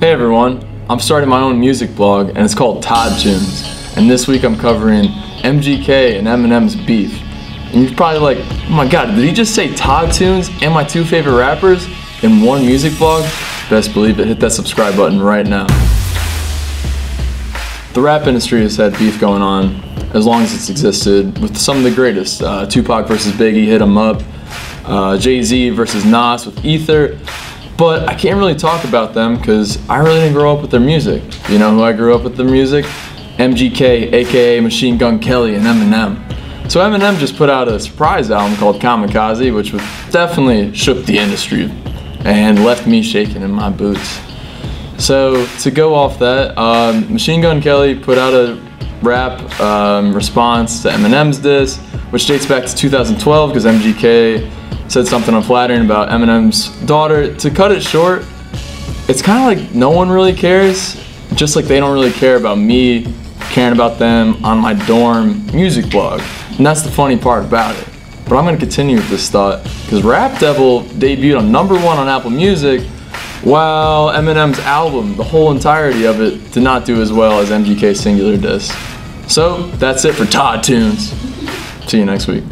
Hey everyone, I'm starting my own music blog and it's called Todd Tunes. And this week I'm covering MGK and Eminem's beef. And you're probably like, oh my god, did he just say Todd Tunes and my two favorite rappers in one music blog? Best believe it, hit that subscribe button right now. The rap industry has had beef going on as long as it's existed with some of the greatest. Uh, Tupac versus Biggie, Hit 'em Up. Uh, Jay-Z versus Nas with Ether but I can't really talk about them because I really didn't grow up with their music. You know who I grew up with their music? MGK, aka Machine Gun Kelly, and Eminem. So Eminem just put out a surprise album called Kamikaze, which definitely shook the industry and left me shaking in my boots. So to go off that, um, Machine Gun Kelly put out a rap um, response to Eminem's diss, which dates back to 2012 because MGK said something unflattering about Eminem's daughter. To cut it short, it's kind of like no one really cares, just like they don't really care about me caring about them on my dorm music blog. And that's the funny part about it. But I'm gonna continue with this thought, because Rap Devil debuted on number one on Apple Music, while Eminem's album, the whole entirety of it, did not do as well as MGK's singular disc. So that's it for Todd Tunes. See you next week.